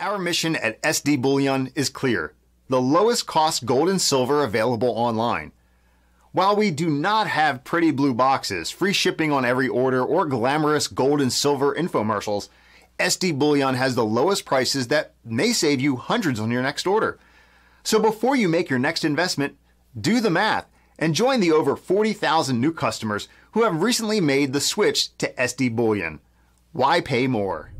Our mission at SD Bullion is clear the lowest cost gold and silver available online. While we do not have pretty blue boxes, free shipping on every order, or glamorous gold and silver infomercials, SD Bullion has the lowest prices that may save you hundreds on your next order. So before you make your next investment, do the math and join the over 40,000 new customers who have recently made the switch to SD Bullion. Why pay more?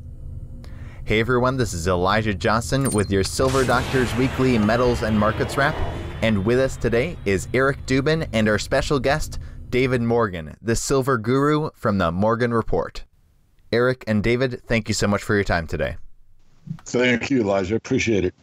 Hey everyone, this is Elijah Johnson with your Silver Doctors Weekly Metals and Markets Wrap. And with us today is Eric Dubin and our special guest, David Morgan, the silver guru from the Morgan Report. Eric and David, thank you so much for your time today. Thank you, Elijah. Appreciate it.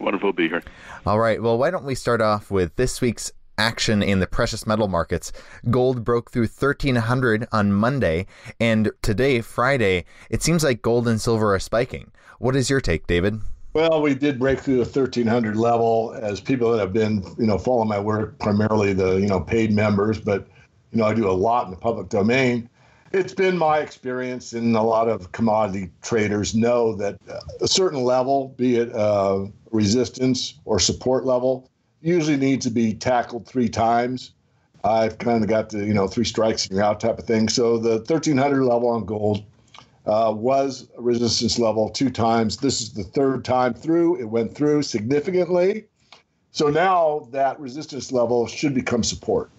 Wonderful to be here. All right. Well, why don't we start off with this week's action in the precious metal markets. Gold broke through 1300 on Monday, and today, Friday, it seems like gold and silver are spiking. What is your take, David? Well, we did break through the 1300 level as people that have been, you know, following my work, primarily the, you know, paid members, but, you know, I do a lot in the public domain. It's been my experience, and a lot of commodity traders know that a certain level, be it uh, resistance or support level, usually needs to be tackled three times. I've kind of got the you know three strikes and you're out type of thing. So the 1300 level on gold uh, was a resistance level two times. This is the third time through. It went through significantly. So now that resistance level should become support.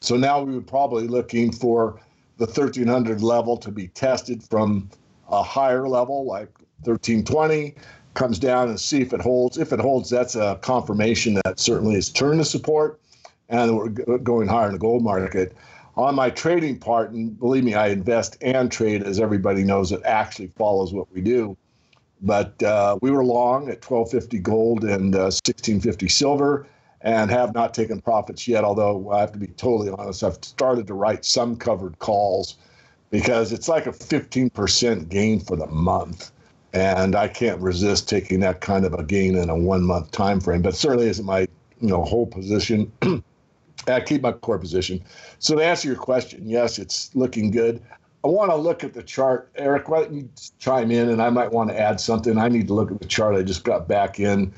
So now we would probably looking for the 1300 level to be tested from a higher level like 1320 comes down and see if it holds. If it holds, that's a confirmation that certainly is turned to support and we're going higher in the gold market. On my trading part, and believe me, I invest and trade, as everybody knows, it actually follows what we do. But uh, we were long at 1250 gold and uh, 1650 silver and have not taken profits yet. Although I have to be totally honest, I've started to write some covered calls because it's like a 15% gain for the month and I can't resist taking that kind of a gain in a one month time frame. But certainly isn't my you know whole position. I keep my core position. So to answer your question, yes, it's looking good. I want to look at the chart, Eric. Why don't you chime in, and I might want to add something. I need to look at the chart. I just got back in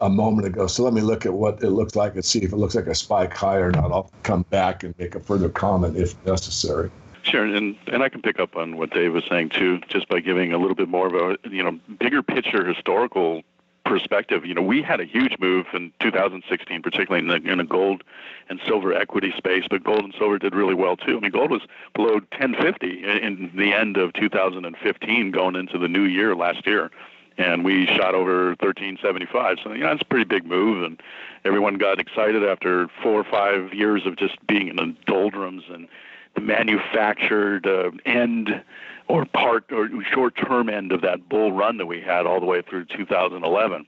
a moment ago, so let me look at what it looks like and see if it looks like a spike high or not. I'll come back and make a further comment if necessary. Sure, and and I can pick up on what Dave was saying too, just by giving a little bit more of a you know bigger picture historical perspective. You know, we had a huge move in 2016, particularly in the in the gold and silver equity space, but gold and silver did really well too. I mean, gold was below 1050 in the end of 2015, going into the new year last year and we shot over 1375. So you know, that's a pretty big move, and everyone got excited after four or five years of just being in the doldrums and the manufactured uh, end or part or short-term end of that bull run that we had all the way through 2011.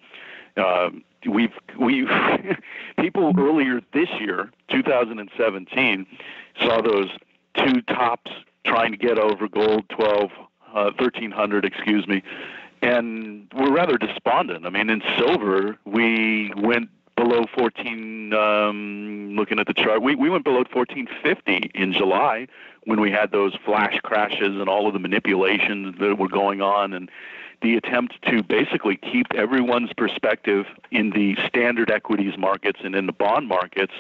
Uh, we've we people earlier this year, 2017, saw those two tops trying to get over gold 12 uh, 1300, excuse me, and we're rather despondent. I mean, in silver, we went below 14. Um, looking at the chart, we we went below 1450 in July when we had those flash crashes and all of the manipulations that were going on, and the attempt to basically keep everyone's perspective in the standard equities markets and in the bond markets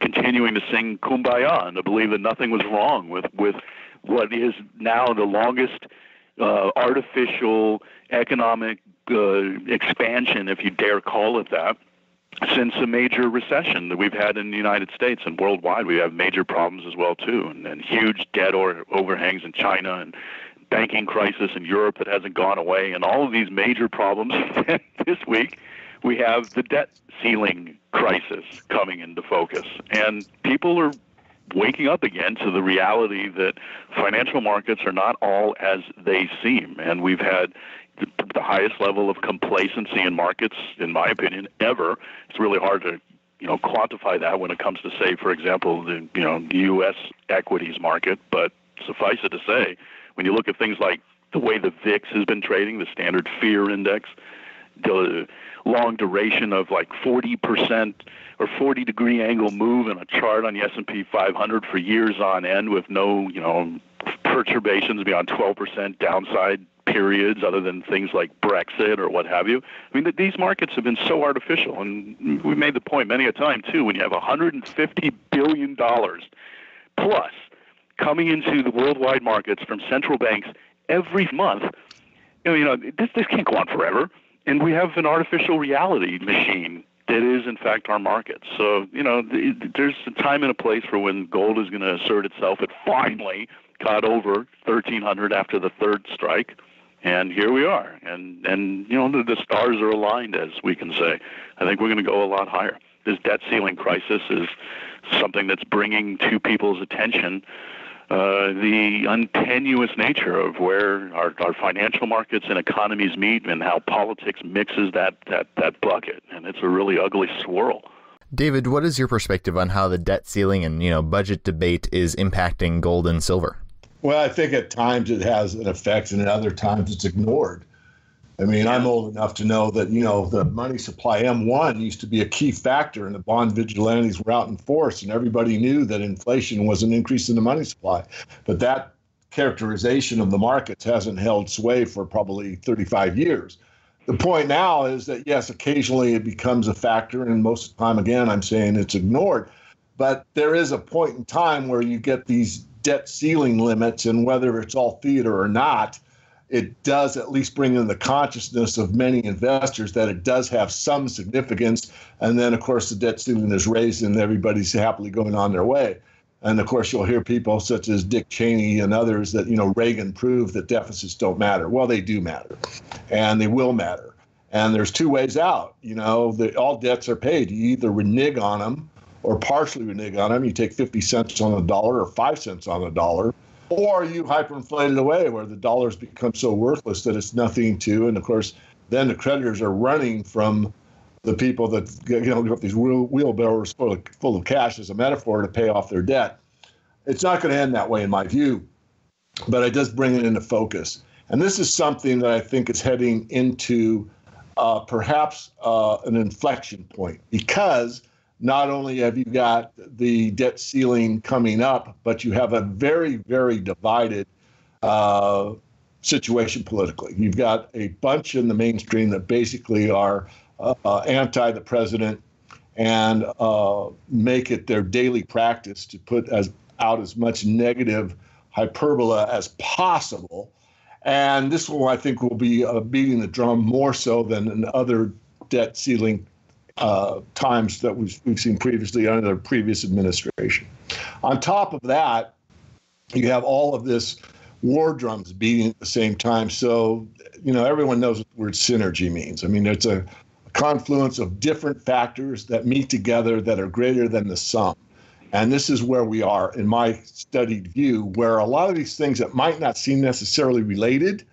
continuing to sing kumbaya and to believe that nothing was wrong with with what is now the longest uh, artificial economic uh, expansion, if you dare call it that, since a major recession that we've had in the United States and worldwide. We have major problems as well too, and, and huge debt or overhangs in China and banking crisis in Europe that hasn't gone away, and all of these major problems. this week, we have the debt ceiling crisis coming into focus, and people are waking up again to the reality that financial markets are not all as they seem, and we've had the highest level of complacency in markets, in my opinion, ever. It's really hard to you know quantify that when it comes to say, for example, the you know the U.S. equities market. But suffice it to say, when you look at things like the way the VIX has been trading, the Standard Fear Index, the long duration of like 40% or 40 degree angle move in a chart on the S&P 500 for years on end with no, you know, perturbations beyond 12% downside periods other than things like Brexit or what have you. I mean, these markets have been so artificial, and we made the point many a time too. When you have 150 billion dollars plus coming into the worldwide markets from central banks every month, you know, you know this this can't go on forever. And we have an artificial reality machine that is in fact our market. So you know, there's a time and a place for when gold is going to assert itself. It finally got over 1300 after the third strike, and here we are. And and you know, the, the stars are aligned, as we can say. I think we're going to go a lot higher. This debt ceiling crisis is something that's bringing to people's attention uh, the untenuous nature of where our, our financial markets and economies meet and how politics mixes that, that, that bucket. And it's a really ugly swirl. David, what is your perspective on how the debt ceiling and you know budget debate is impacting gold and silver? Well, I think at times it has an effect, and at other times it's ignored. I mean, I'm old enough to know that, you know, the money supply M1 used to be a key factor and the bond vigilantes were out in force and everybody knew that inflation was an increase in the money supply. But that characterization of the markets hasn't held sway for probably 35 years. The point now is that, yes, occasionally it becomes a factor, and most of the time, again, I'm saying it's ignored. But there is a point in time where you get these debt ceiling limits, and whether it's all theater or not, it does at least bring in the consciousness of many investors that it does have some significance. And then, of course, the debt ceiling is raised and everybody's happily going on their way. And of course, you'll hear people such as Dick Cheney and others that, you know, Reagan proved that deficits don't matter. Well, they do matter and they will matter. And there's two ways out. You know, the, all debts are paid. You either renege on them or partially renege on them. You take 50 cents on the dollar or five cents on the dollar or you hyperinflate it away where the dollars become so worthless that it's nothing to. And of course, then the creditors are running from the people that you know these wheel, wheelbarrows full of, full of cash as a metaphor to pay off their debt. It's not going to end that way, in my view, but it does bring it into focus. And this is something that I think is heading into uh, perhaps uh, an inflection point because not only have you got the debt ceiling coming up, but you have a very, very divided uh, situation politically. You've got a bunch in the mainstream that basically are uh, anti the president and uh, make it their daily practice to put as out as much negative hyperbola as possible. And this one, I think, will be uh, beating the drum more so than in other debt ceiling uh, times that we've, we've seen previously under the previous administration. On top of that, you have all of this war drums beating at the same time. So, you know, everyone knows what the word synergy means. I mean, it's a, a confluence of different factors that meet together that are greater than the sum. And this is where we are, in my studied view, where a lot of these things that might not seem necessarily related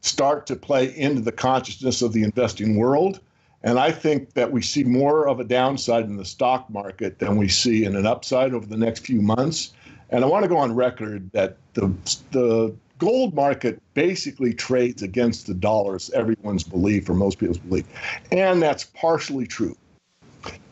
start to play into the consciousness of the investing world and I think that we see more of a downside in the stock market than we see in an upside over the next few months. And I want to go on record that the, the gold market basically trades against the dollars, everyone's belief or most people's belief. And that's partially true.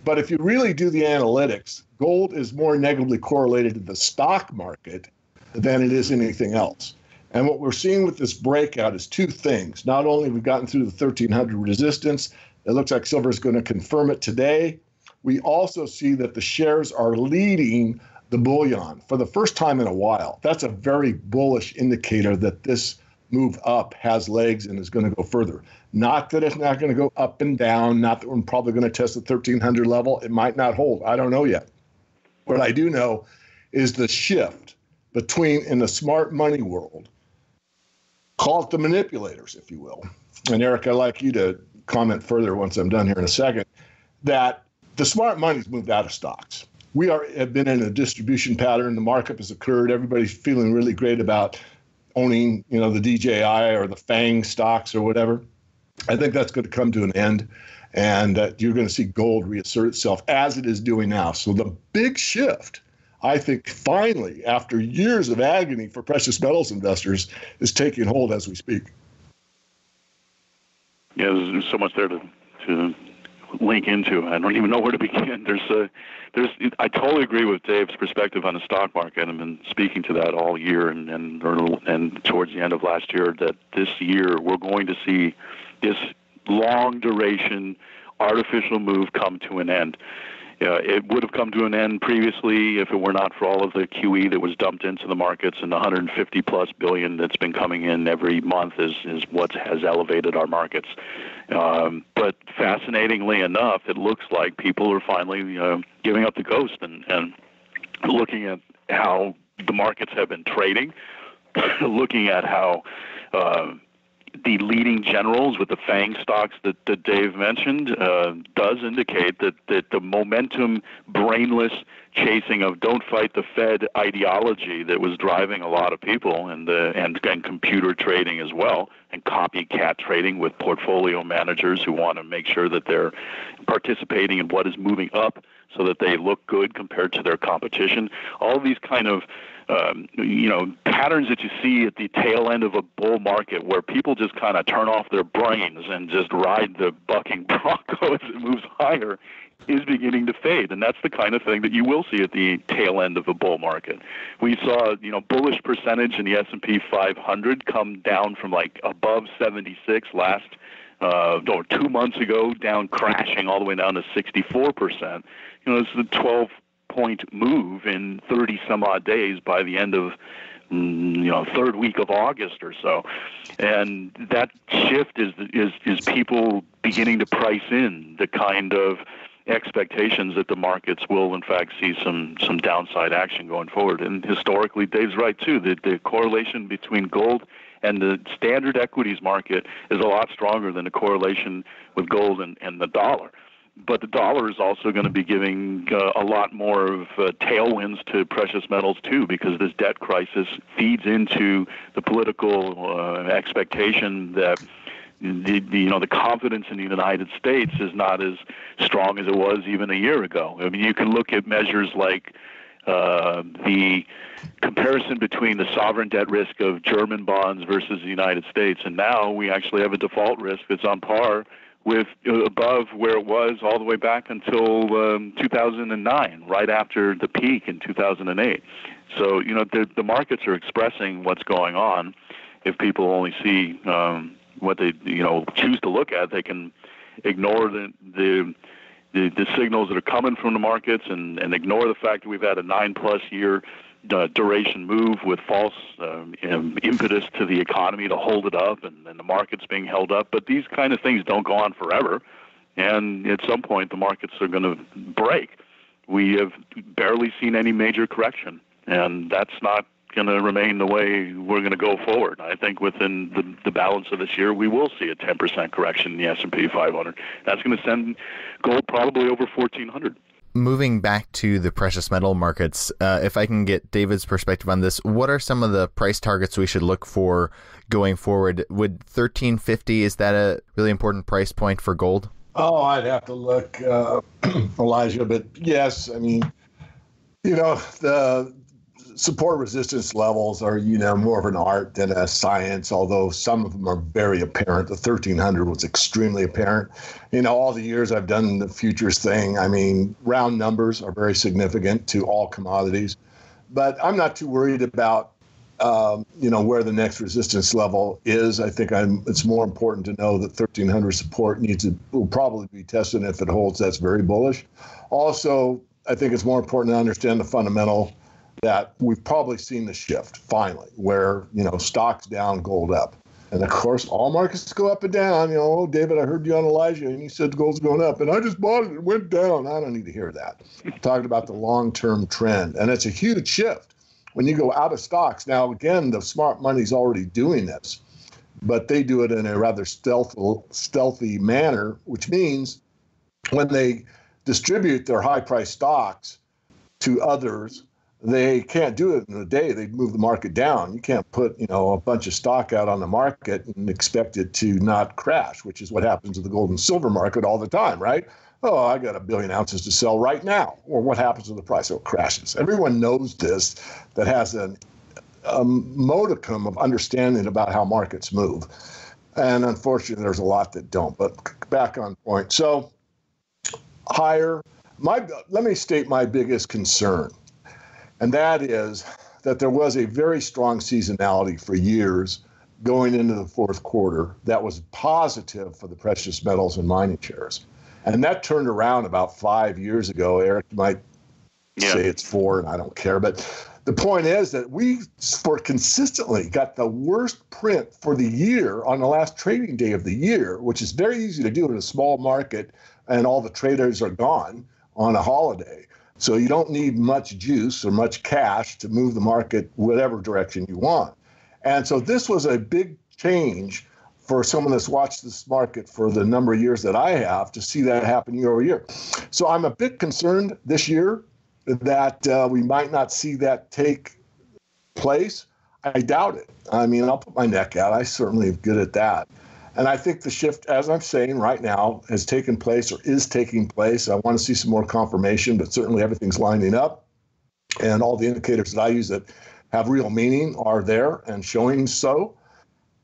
But if you really do the analytics, gold is more negatively correlated to the stock market than it is anything else. And what we're seeing with this breakout is two things. Not only have we've gotten through the 1300 resistance, it looks like silver is going to confirm it today. We also see that the shares are leading the bullion for the first time in a while. That's a very bullish indicator that this move up has legs and is going to go further. Not that it's not going to go up and down, not that we're probably going to test the 1300 level. It might not hold. I don't know yet. What I do know is the shift between in the smart money world, call it the manipulators, if you will. And Eric, I'd like you to comment further once I'm done here in a second, that the smart money's moved out of stocks. We are have been in a distribution pattern. The markup has occurred. Everybody's feeling really great about owning, you know, the DJI or the FANG stocks or whatever. I think that's going to come to an end, and that you're going to see gold reassert itself as it is doing now. So the big shift, I think, finally, after years of agony for precious metals investors, is taking hold as we speak yeah, there's so much there to to link into. I don't even know where to begin. There's a, there's. I totally agree with Dave's perspective on the stock market. I've been speaking to that all year, and and and towards the end of last year, that this year we're going to see this long duration artificial move come to an end. Uh, it would have come to an end previously if it were not for all of the QE that was dumped into the markets and the 150 plus billion that's been coming in every month is, is what has elevated our markets. Um, but fascinatingly enough, it looks like people are finally uh, giving up the ghost and, and looking at how the markets have been trading, looking at how uh, the leading generals with the FANG stocks that, that Dave mentioned uh, does indicate that, that the momentum, brainless chasing of "don't fight the Fed" ideology that was driving a lot of people, and the and, and computer trading as well, and copycat trading with portfolio managers who want to make sure that they're participating in what is moving up so that they look good compared to their competition. All these kind of um, you know patterns that you see at the tail end of a bull market where people just kind of turn off their brains and just ride the bucking bronco as it moves higher is beginning to fade. And that's the kind of thing that you will see at the tail end of a bull market. We saw you know bullish percentage in the S&P 500 come down from like above 76 last uh, or two months ago down crashing all the way down to 64 percent. You know, it's a 12 point move in 30 some odd days by the end of mm, you know third week of August or so, and that shift is is is people beginning to price in the kind of expectations that the markets will in fact see some some downside action going forward. And historically, Dave's right too. The the correlation between gold and the standard equities market is a lot stronger than the correlation with gold and, and the dollar but the dollar is also going to be giving uh, a lot more of uh, tailwinds to precious metals too, because this debt crisis feeds into the political uh, expectation that the, the, you know the confidence in the United States is not as strong as it was even a year ago. I mean, you can look at measures like uh, the comparison between the sovereign debt risk of German bonds versus the United States, and now we actually have a default risk that's on par with uh, above where it was all the way back until um, 2009, right after the peak in 2008. So you know the the markets are expressing what's going on. If people only see um, what they you know choose to look at, they can ignore the the the, the signals that are coming from the markets and, and ignore the fact that we've had a nine plus year uh, duration move with false um, impetus to the economy to hold it up and, and the markets being held up. But these kind of things don't go on forever. And at some point, the markets are going to break. We have barely seen any major correction, and that's not going to remain the way we're going to go forward. I think within the, the balance of this year, we will see a 10% correction in the S&P 500. That's going to send gold probably over 1400 moving back to the precious metal markets, uh, if I can get David's perspective on this, what are some of the price targets we should look for going forward? Would thirteen fifty is that a really important price point for gold? Oh, I'd have to look, uh, Elijah, but yes, I mean, you know, the support resistance levels are, you know, more of an art than a science, although some of them are very apparent. The 1300 was extremely apparent. You know, all the years I've done the futures thing, I mean, round numbers are very significant to all commodities. But I'm not too worried about, um, you know, where the next resistance level is. I think I'm, it's more important to know that 1300 support needs to, will probably be tested. If it holds, that's very bullish. Also, I think it's more important to understand the fundamental that we've probably seen the shift finally, where you know stocks down, gold up. And of course, all markets go up and down. You know, oh, David, I heard you on Elijah, and you said gold's going up, and I just bought it. It went down. I don't need to hear that. I'm talking about the long-term trend, and it's a huge shift when you go out of stocks. Now, again, the smart money's already doing this, but they do it in a rather stealthy, stealthy manner, which means when they distribute their high-priced stocks to others they can't do it in a day. They move the market down. You can't put you know a bunch of stock out on the market and expect it to not crash, which is what happens to the gold and silver market all the time, right? Oh, I got a billion ounces to sell right now. Or what happens to the price? It crashes. Everyone knows this that has an, a modicum of understanding about how markets move. And unfortunately, there's a lot that don't. But back on point. So higher. My let me state my biggest concern, and that is that there was a very strong seasonality for years going into the fourth quarter that was positive for the precious metals and mining shares. And that turned around about five years ago. Eric might yeah. say it's four, and I don't care. But the point is that we for consistently got the worst print for the year on the last trading day of the year, which is very easy to do in a small market and all the traders are gone on a holiday. So you don't need much juice or much cash to move the market whatever direction you want. And so this was a big change for someone that's watched this market for the number of years that I have to see that happen year over year. So I'm a bit concerned this year that uh, we might not see that take place. I doubt it. I mean, I'll put my neck out. I certainly am good at that. And I think the shift, as I'm saying right now, has taken place or is taking place. I want to see some more confirmation, but certainly everything's lining up. And all the indicators that I use that have real meaning are there and showing so.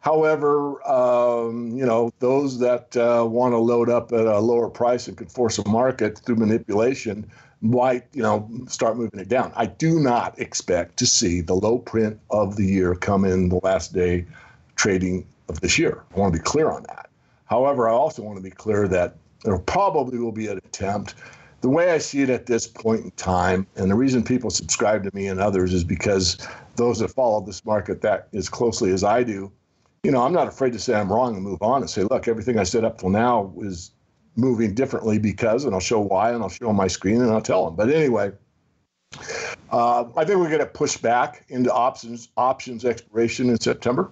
However, um, you know, those that uh, want to load up at a lower price and could force a market through manipulation might, you know, start moving it down. I do not expect to see the low print of the year come in the last day trading of this year. I want to be clear on that. However, I also want to be clear that there probably will be an attempt. The way I see it at this point in time, and the reason people subscribe to me and others is because those that follow this market that as closely as I do, you know, I'm not afraid to say I'm wrong and move on and say, look, everything I said up till now is moving differently because, and I'll show why, and I'll show my screen and I'll tell them. But anyway, uh, I think we're going to push back into options options expiration in September.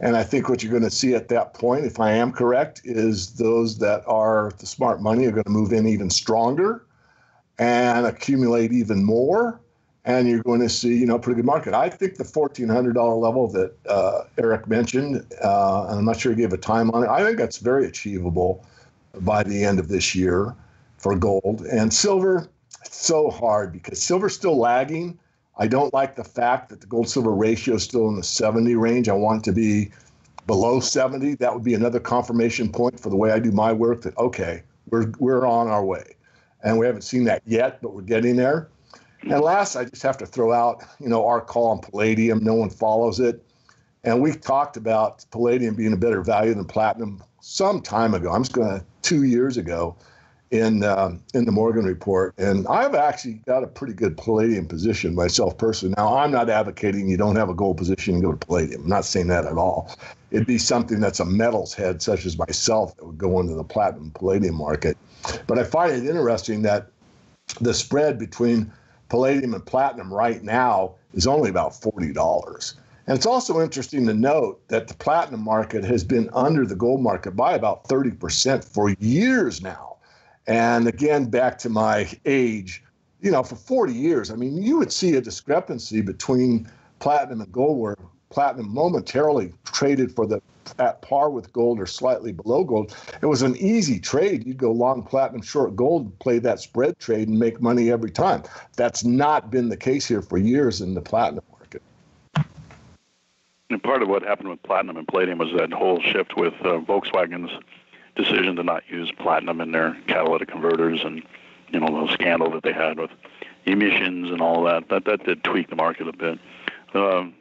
And I think what you're going to see at that point, if I am correct, is those that are the smart money are going to move in even stronger and accumulate even more. And you're going to see, you know, a pretty good market. I think the $1,400 level that uh, Eric mentioned, uh, and I'm not sure he gave a time on it, I think that's very achievable by the end of this year for gold. And silver, it's so hard because silver's still lagging I don't like the fact that the gold silver ratio is still in the 70 range. I want it to be below 70. That would be another confirmation point for the way I do my work that, okay, we're, we're on our way. And we haven't seen that yet, but we're getting there. And last, I just have to throw out, you know, our call on palladium. No one follows it. And we talked about palladium being a better value than platinum some time ago. I'm just going to, two years ago in um, in the Morgan report, and I've actually got a pretty good palladium position myself personally. Now, I'm not advocating you don't have a gold position and go to palladium. I'm not saying that at all. It'd be something that's a metals head, such as myself, that would go into the platinum palladium market. But I find it interesting that the spread between palladium and platinum right now is only about forty dollars. And it's also interesting to note that the platinum market has been under the gold market by about 30% for years now. And again, back to my age, you know, for 40 years, I mean, you would see a discrepancy between platinum and gold where platinum momentarily traded for the at par with gold or slightly below gold. It was an easy trade. You'd go long platinum, short gold, play that spread trade and make money every time. That's not been the case here for years in the platinum market. And part of what happened with platinum and palladium was that whole shift with uh, Volkswagen's decision to not use platinum in their catalytic converters and you know the scandal that they had with emissions and all that that that did tweak the market a bit. Um,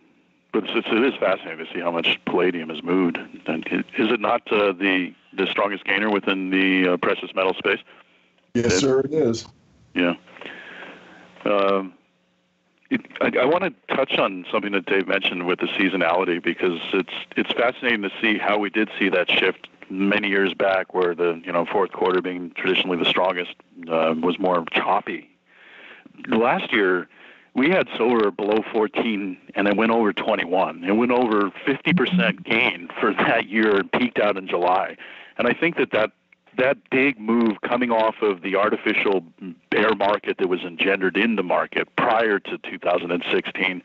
but it's, it is fascinating to see how much palladium has moved. And is it not uh, the the strongest gainer within the uh, precious metal space? Yes sir it is. Yeah. Um, it, I, I want to touch on something that Dave mentioned with the seasonality because it's it's fascinating to see how we did see that shift many years back, where the you know fourth quarter being traditionally the strongest uh, was more choppy. Last year, we had silver below 14, and it went over 21. It went over 50% gain for that year and peaked out in July. And I think that that that big move coming off of the artificial bear market that was engendered in the market prior to 2016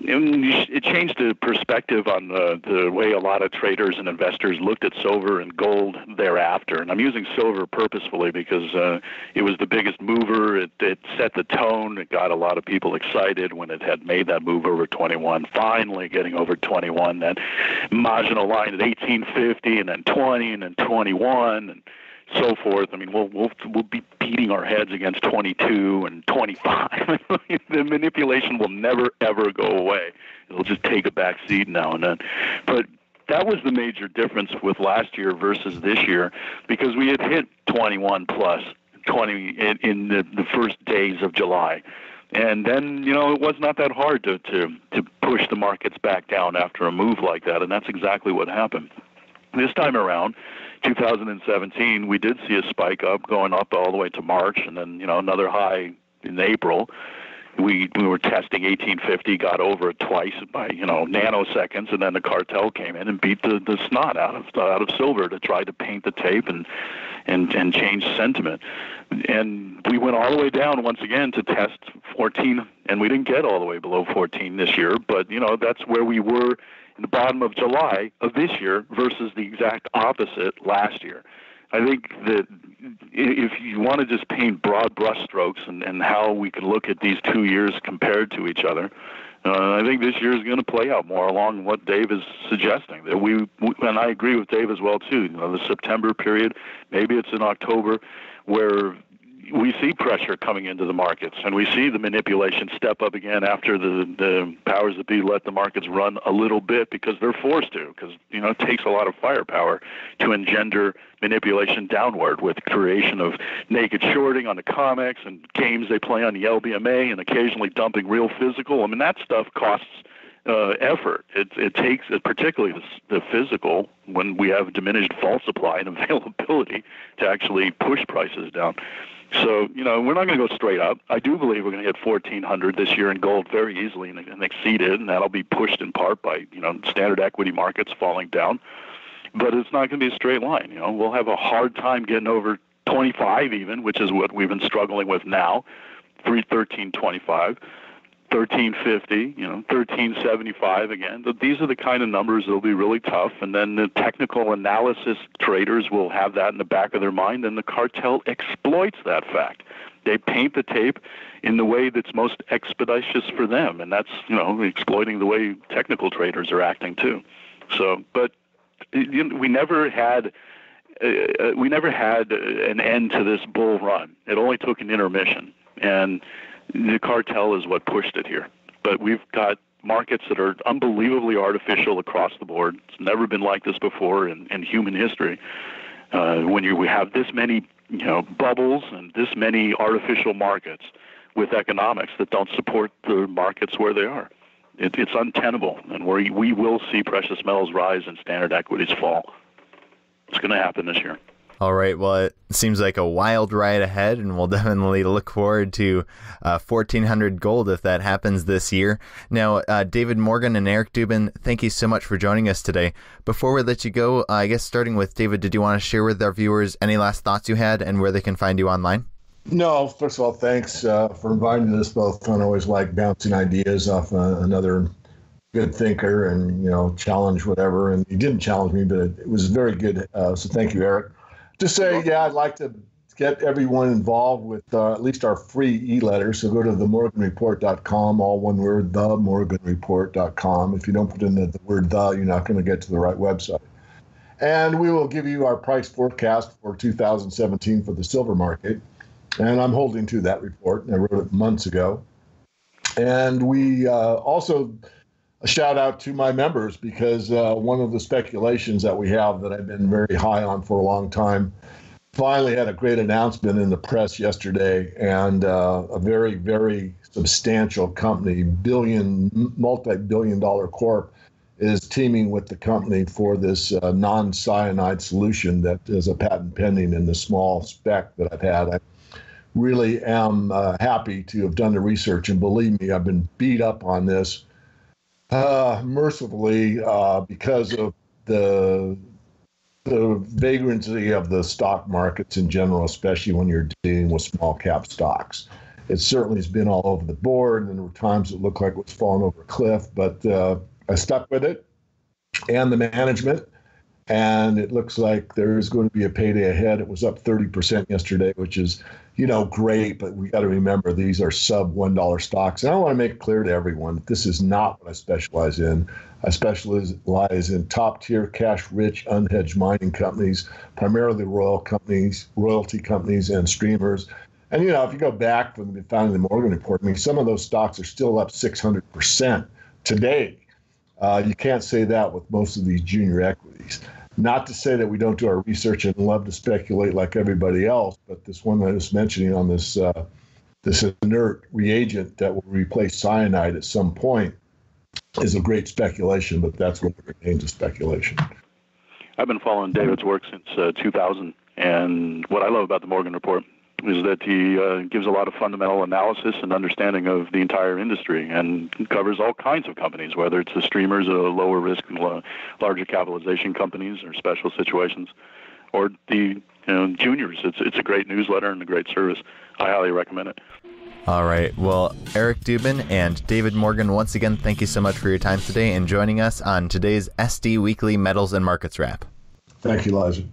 it changed the perspective on the, the way a lot of traders and investors looked at silver and gold thereafter. And I'm using silver purposefully because uh, it was the biggest mover. It, it set the tone. It got a lot of people excited when it had made that move over 21. Finally, getting over 21, that marginal line at 1850, and then 20, and then 21, and so forth. I mean, we'll we'll we'll be beating our heads against 22 and 25. the manipulation will never ever go away. It'll just take a back seat now and then. But that was the major difference with last year versus this year because we had hit 21 plus 20 in, in the, the first days of July. And then, you know, it was not that hard to, to, to push the markets back down after a move like that. And that's exactly what happened. This time around, 2017, we did see a spike up going up all the way to March and then, you know, another high in April we we were testing 1850, got over it twice by you know nanoseconds, and then the cartel came in and beat the, the snot out of out of silver to try to paint the tape and and and change sentiment. And we went all the way down once again to test 14, and we didn't get all the way below 14 this year. But you know that's where we were in the bottom of July of this year versus the exact opposite last year. I think that if you want to just paint broad brushstrokes and, and how we can look at these two years compared to each other, uh, I think this year is going to play out more along what Dave is suggesting. That we, we, and I agree with Dave as well too. You know, the September period, maybe it's in October, where we see pressure coming into the markets, and we see the manipulation step up again after the the powers that be let the markets run a little bit because they're forced to. Because you know it takes a lot of firepower to engender manipulation downward with creation of naked shorting on the COMEX and games they play on the LBMA and occasionally dumping real physical. I mean that stuff costs uh, effort. It, it takes, particularly the, the physical, when we have diminished vol supply and availability, to actually push prices down. So, you know, we're not going to go straight up. I do believe we're going to hit 1400 this year in gold very easily and, and exceed it, and that'll be pushed in part by, you know, standard equity markets falling down. But it's not going to be a straight line. You know, we'll have a hard time getting over 25 even, which is what we've been struggling with now, 313.25. 1350, you know, 1375 again. These are the kind of numbers that'll be really tough. And then the technical analysis traders will have that in the back of their mind, and the cartel exploits that fact. They paint the tape in the way that's most expeditious for them, and that's you know exploiting the way technical traders are acting too. So, but you know, we never had. Uh, uh we never had an end to this bull run. It only took an intermission, and the cartel is what pushed it here. But we've got markets that are unbelievably artificial across the board. It's never been like this before in, in human history. Uh, when you we have this many you know bubbles and this many artificial markets with economics that don't support the markets where they are, it, it's untenable, and we we will see precious metals rise and standard equities fall. It's going to happen this year. All right. Well, it seems like a wild ride ahead, and we'll definitely look forward to uh, 1400 gold if that happens this year. Now, uh, David Morgan and Eric Dubin, thank you so much for joining us today. Before we let you go, uh, I guess starting with David, did you want to share with our viewers any last thoughts you had and where they can find you online? No, first of all, thanks uh, for inviting us both. I always like bouncing ideas off uh, another good thinker and you know challenge whatever. And he didn't challenge me, but it, it was very good. Uh, so thank you, Eric. Just say, yeah, I'd like to get everyone involved with uh, at least our free e-letter. So go to themorganreport.com, all one word, themorganreport.com. If you don't put in the, the word the, you're not going to get to the right website. And we will give you our price forecast for 2017 for the silver market. And I'm holding to that report. I wrote it months ago. And we uh, also a shout out to my members because uh, one of the speculations that we have that I've been very high on for a long time finally had a great announcement in the press yesterday, and uh, a very, very substantial company, billion, multi billion dollar corp, is teaming with the company for this uh, non cyanide solution that is a patent pending in the small spec that I've had. I really am uh, happy to have done the research, and believe me, I've been beat up on this uh, mercifully, uh, because of the the vagrancy of the stock markets in general, especially when you're dealing with small cap stocks. It certainly has been all over the board, and there were times it looked like it was falling over a cliff, but uh, I stuck with it. And the management and it looks like there is going to be a payday ahead. It was up 30% yesterday, which is, you know, great, but we got to remember these are sub $1 stocks. And I want to make clear to everyone that this is not what I specialize in. I specialize in top tier, cash rich, unhedged mining companies, primarily royal companies, royalty companies, and streamers. And, you know, if you go back from the founding of the Morgan Report, I mean, some of those stocks are still up 600% today. Uh, you can't say that with most of these junior equities. Not to say that we don't do our research and love to speculate like everybody else, but this one I was mentioning on this uh, this inert reagent that will replace cyanide at some point is a great speculation, but that's what remains a speculation. I've been following David's work since uh, 2000, and what I love about the Morgan Report is that he uh, gives a lot of fundamental analysis and understanding of the entire industry and covers all kinds of companies, whether it's the streamers, or lower risk, larger capitalization companies, or special situations, or the you know, juniors. It's it's a great newsletter and a great service. I highly recommend it. All right. Well, Eric Dubin and David Morgan, once again, thank you so much for your time today and joining us on today's SD Weekly Metals and Markets Wrap. Thank you, Elijah.